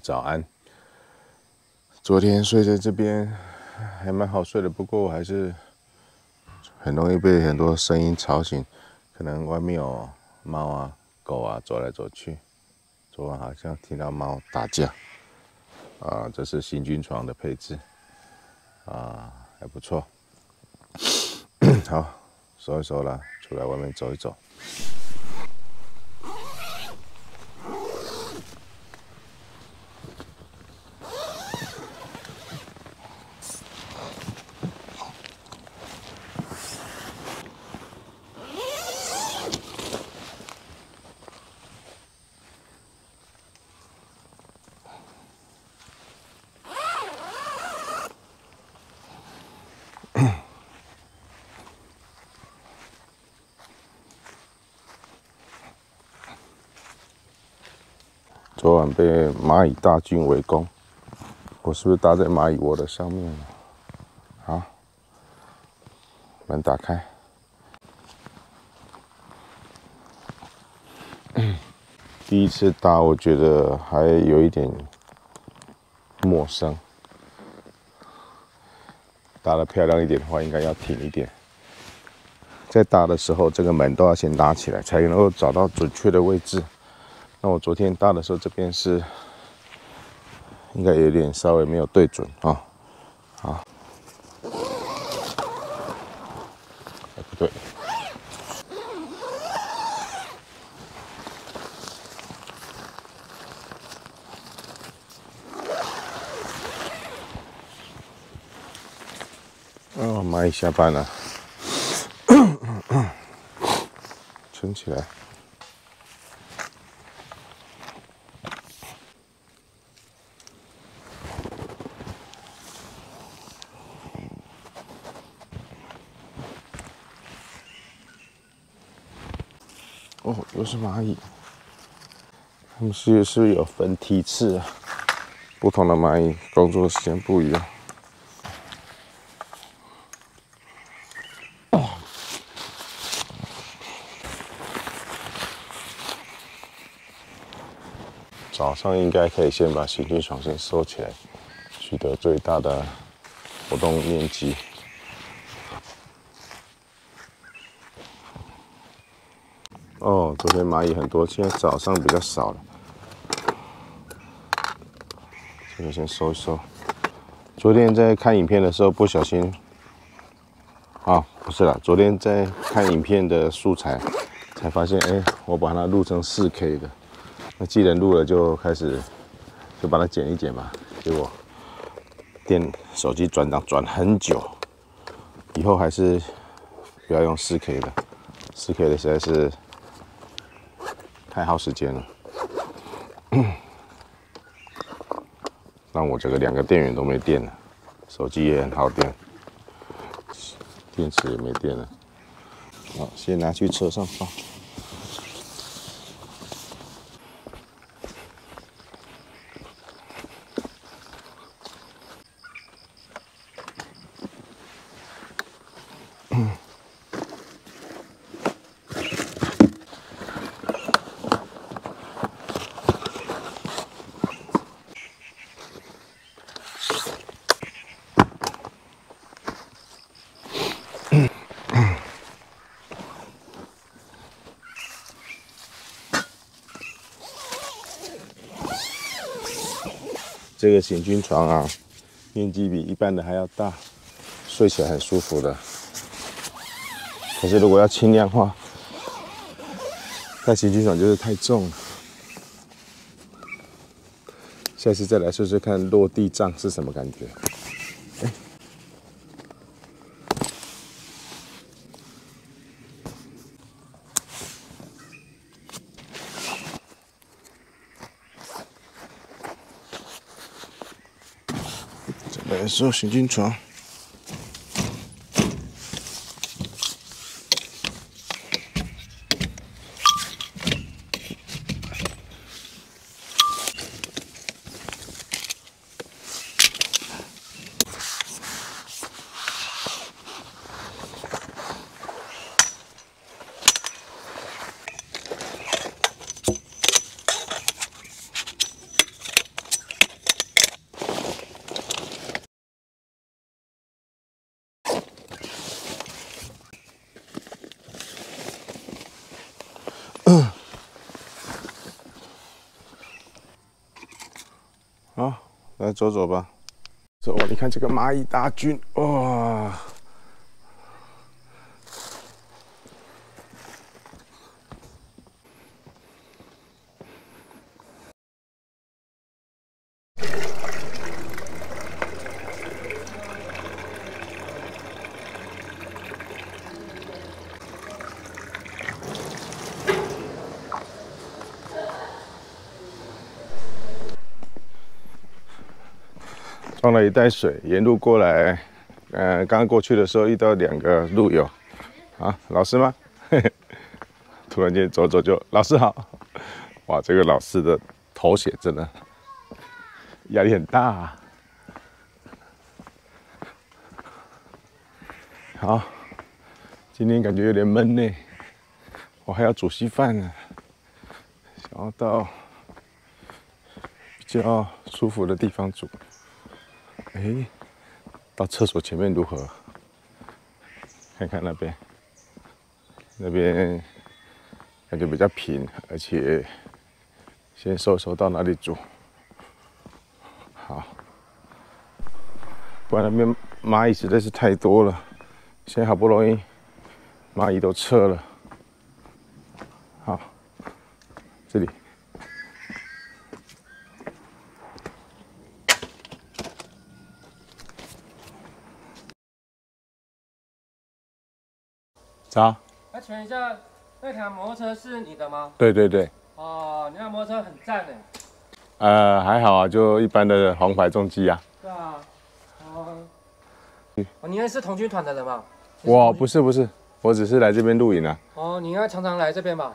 早安。昨天睡在这边还蛮好睡的，不过我还是很容易被很多声音吵醒，可能外面有猫啊、狗啊走来走去。昨晚好像听到猫打架，啊，这是行军床的配置，啊，还不错。好，收一收了，出来外面走一走。被蚂蚁大军围攻，我是不是搭在蚂蚁窝的上面了？好，门打开。第一次搭，我觉得还有一点陌生。搭的漂亮一点的话，应该要挺一点。在搭的时候，这个门都要先拉起来，才能够找到准确的位置。那我昨天搭的时候，这边是应该有点稍微没有对准啊，啊，不对，哦，蚂蚁下班了，撑起来。都，是蚂蚁。他们是不是有分梯次啊，不同的蚂蚁工作时间不一样。早上应该可以先把行军床先收起来，取得最大的活动面积。哦，昨天蚂蚁很多，现在早上比较少了。这个先收一收。昨天在看影片的时候不小心，啊，不是了，昨天在看影片的素材，才发现，哎，我把它录成四 K 的。那既然录了，就开始就把它剪一剪吧。结果电手机转档转很久，以后还是不要用四 K 的，四 K 的实在是。太耗时间了，让我这个两个电源都没电了，手机也很耗电，电池也没电了。好，先拿去车上放。这个行军床啊，面积比一般的还要大，睡起来很舒服的。可是如果要轻量化，带行军床就是太重了。下次再来试试看落地帐是什么感觉。来说行军床。来走走吧。走，你看这个蚂蚁大军，哇！放了一袋水，沿路过来，呃，刚刚过去的时候遇到两个路友，啊，老师吗？突然间走走就老师好，哇，这个老师的头衔真的压力很大。啊。好，今天感觉有点闷呢，我还要煮稀饭呢，想要到比较舒服的地方煮。哎，到厕所前面如何？看看那边，那边感觉比较平，而且先收收到哪里住。好，不然那边蚂蚁实在是太多了，现在好不容易蚂蚁都撤了。好，这里。早。那请问一下，那台摩托车是你的吗？对对对。哦，你那摩托车很赞诶。呃，还好啊，就一般的黄牌重机啊。对啊。哦。哦，你应该是童军团的人吧？我不是不是，我只是来这边露营啊。哦，你应该常常来这边吧？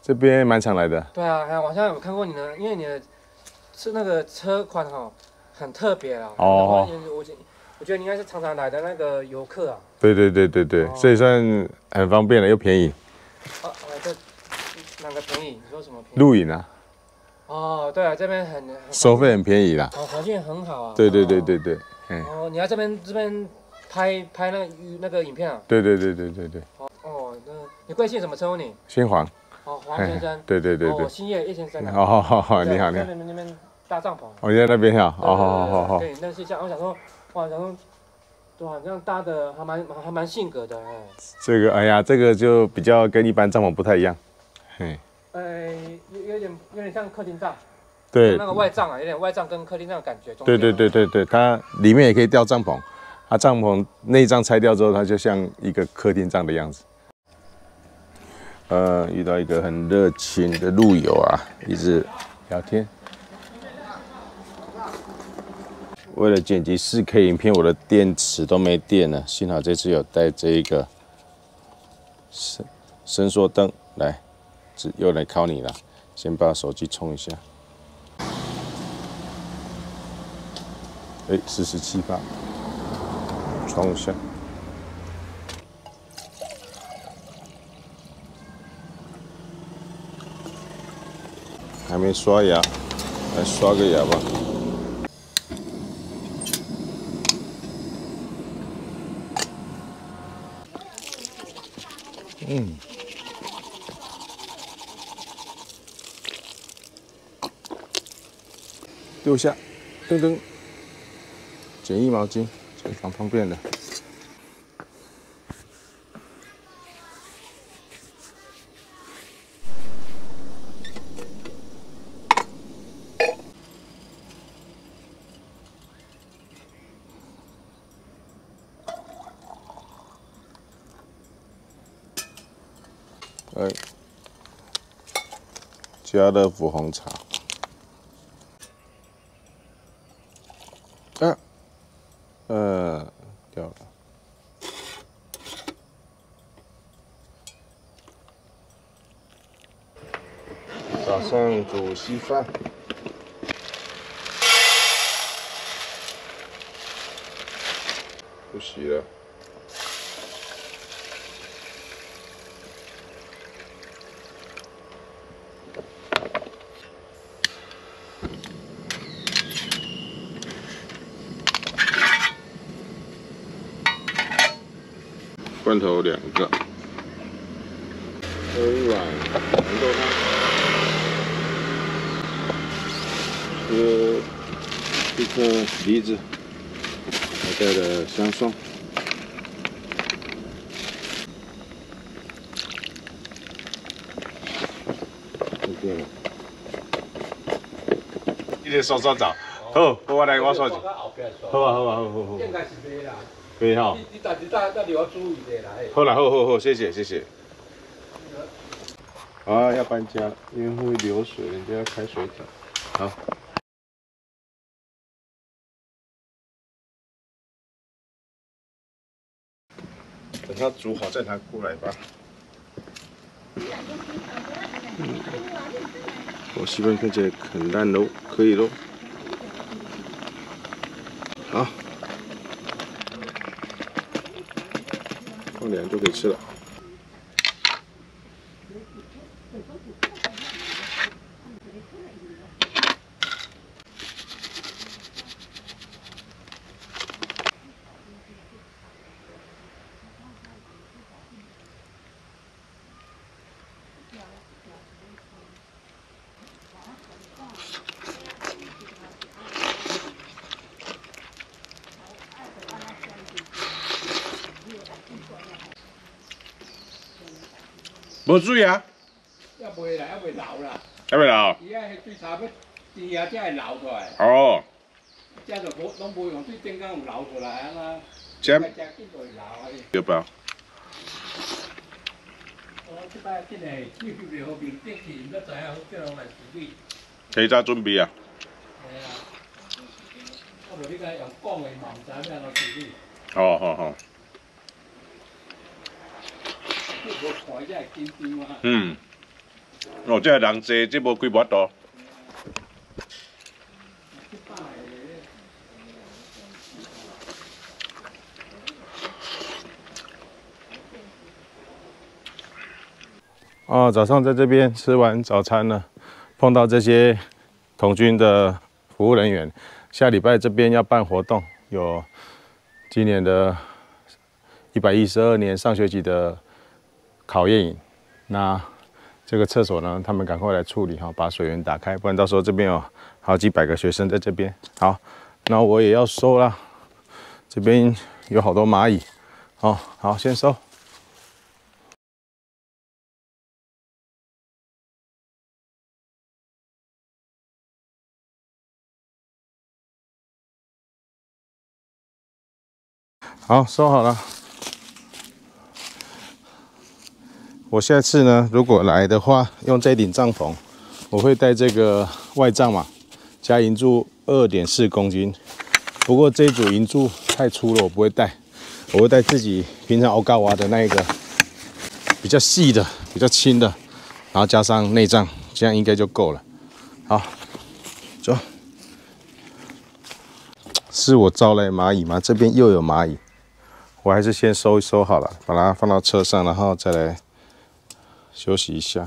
这边蛮常来的。对啊，还有网上有看过你的，因为你的是那个车款哈，很特别啊。哦。我我觉得你应该是常常来的那个游客啊。对对对对对，所以算很方便了，又便宜。哦，这哪个便宜？你说什么便宜？露营啊。哦，对啊，这边很收费很便宜啦。哦，环境很好啊。对对对对对。哦，你在这边这边拍拍那个那个影片啊？对对对对对对。哦哦，那你贵姓？怎么称呼你？姓黄。哦，黄先生。对对对对。哦，新叶叶先生。哦好好好，你好你好。那边那边搭帐篷。我在那边哈。哦好好好。对，认识一下。我想说，哇，然后。哇，这样搭的还蛮还蛮性格的哎。这个，哎呀，这个就比较跟一般帐篷不太一样。嘿。呃，有有点有点像客厅帐。对。那个外帐啊，有点外帐跟客厅帐的感觉。对对对对对，它里面也可以吊帐篷，它帐篷内帐拆掉之后，它就像一个客厅帐的样子。呃，遇到一个很热情的路友啊，一直聊天。为了剪辑 4K 影片，我的电池都没电了。幸好这次有带这一个伸伸缩灯来，这又来考你了。先把手机充一下。哎，四十七发，充一下。还没刷牙，来刷个牙吧。嗯，丢下，噔噔，简易毛巾，非常方便的。家乐福红茶。啊，呃，掉了。早上煮稀饭，不洗了。罐头两个，喝一碗红豆汤，吃一颗梨子，还带了香松。对了，你得稍稍走。好，我来我刷去。好啊好啊好啊好好。应该是没啦。可以哈。你你但是但但你要注意点来。好啦好好好，谢谢谢谢。啊，要搬家，因为会流水，人家要开水井。好。等它煮好再拿过来吧。我西边看起来很烂喽，可以喽。好，放凉就可以吃了。无水啊！要未啦，要未流啦。要未流？伊水差要低啊，才会流出来。哦。这就无，拢无用水顶缸有流出来啊嘛。流啊。要不要？哦，这摆真诶，天气袂好，面顶去，毋知知影好叫人来处理。提早准备啊。系啊。我无你甲用讲诶，嘛毋知影要安怎处理。好好好。嗯，哦，这人多，这无几巴多。哦，早上在这边吃完早餐了，碰到这些童军的服务人员。下礼拜这边要办活动，有今年的一百一十二年上学期的。考验营，那这个厕所呢？他们赶快来处理哈，把水源打开，不然到时候这边有好几百个学生在这边。好，那我也要收了，这边有好多蚂蚁，好好先收。好，收好了。我下次呢，如果来的话，用这顶帐篷，我会带这个外帐嘛，加银柱二点四公斤。不过这组银柱太粗了，我不会带，我会带自己平常欧高瓦的那一个比较细的、比较轻的，然后加上内帐，这样应该就够了。好，走。是我招来蚂蚁吗？这边又有蚂蚁，我还是先收一收好了，把它放到车上，然后再来。休息一下，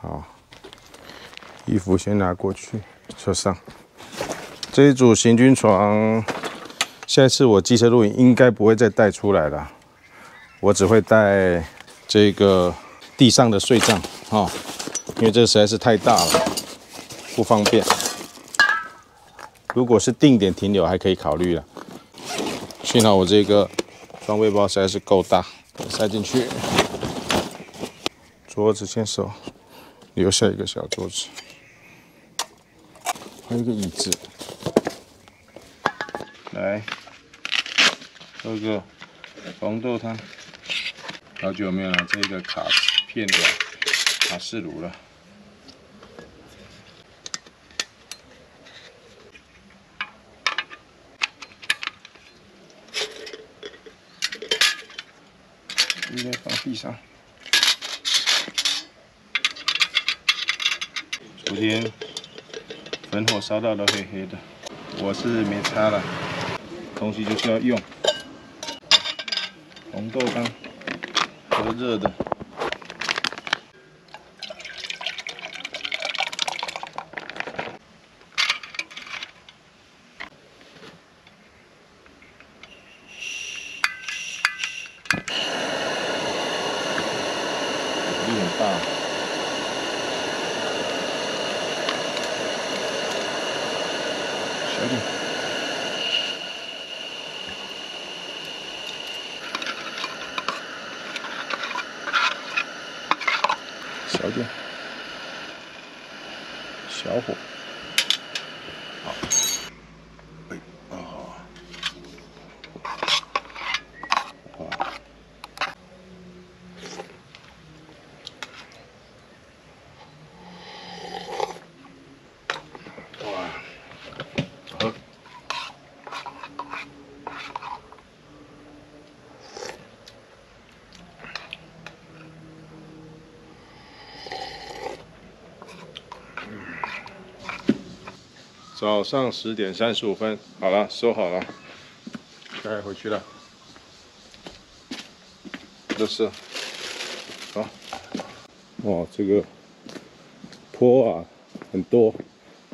好，衣服先拿过去车上。这一组行军床，下一次我机车露营应该不会再带出来了，我只会带这个地上的睡帐啊，因为这实在是太大了，不方便。如果是定点停留还可以考虑了，幸好我这个装备包实在是够大，塞进去。桌子先收，留下一个小桌子，还有一个椅子。来，喝个红豆汤。好久没有拿这个卡片的卡式炉了。应该放地上。昨天焚火烧到都黑黑的，我是没擦了，东西就是要用。红豆汤，喝热的。力很大。小点，小点，小火。早上十点三十五分，好了，收好了，该回去了。这是，好，哇，这个坡啊很多，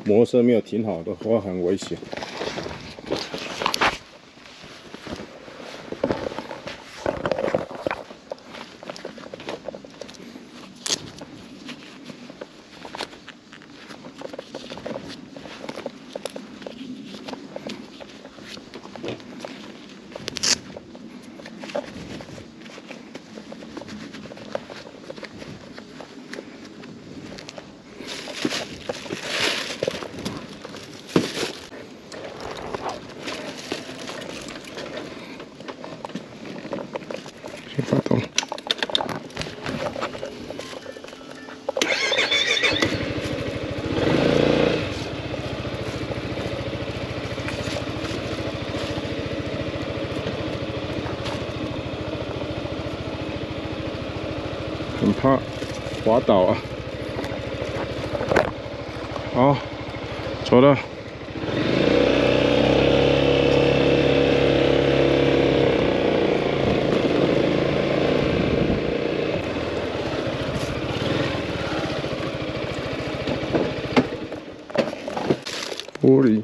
摩托车没有停好的话很危险。很怕滑倒啊！好，走了。玻璃。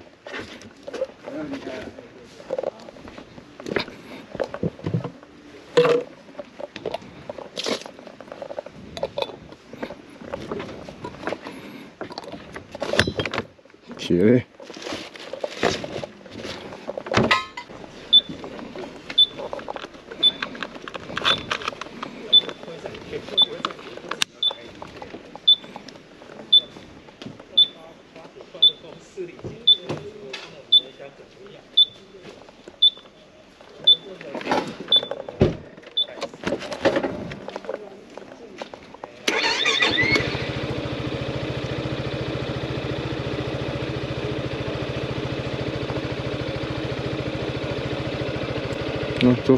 Chile. 走。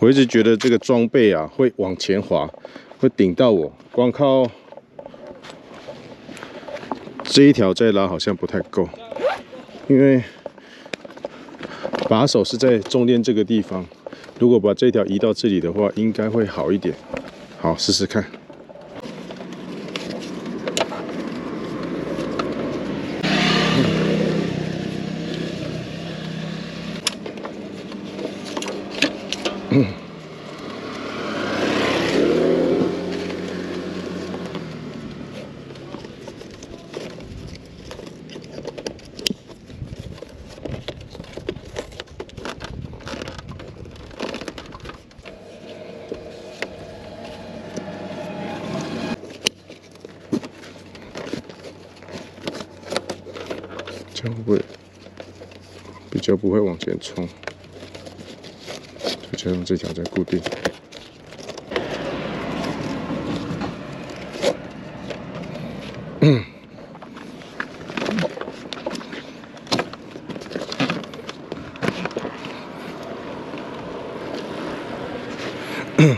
我一直觉得这个装备啊会往前滑，会顶到我，光靠这一条再拉好像不太够，因为。把手是在中间这个地方，如果把这条移到这里的话，应该会好一点。好，试试看。这样会比较不会往前冲，就用这条再固定。嗯。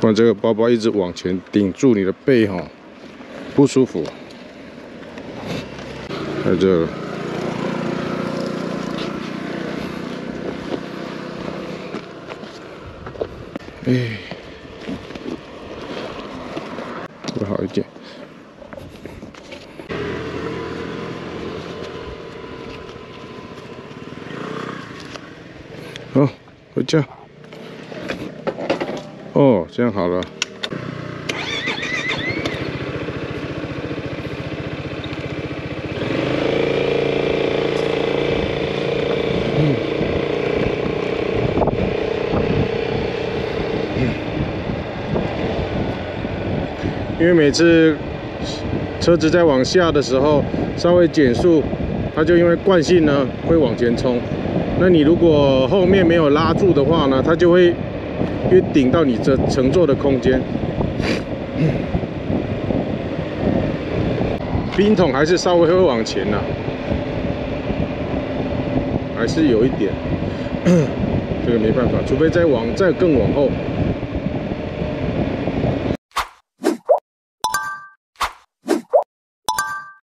不然这个包包一直往前顶住你的背哈。不舒服，太热了。哎，会好一点。好，回家。哦，这样好了。因为每次车子在往下的时候，稍微减速，它就因为惯性呢会往前冲。那你如果后面没有拉住的话呢，它就会越顶到你这乘坐的空间。冰桶还是稍微会往前呐，还是有一点，这个没办法，除非再往再更往后。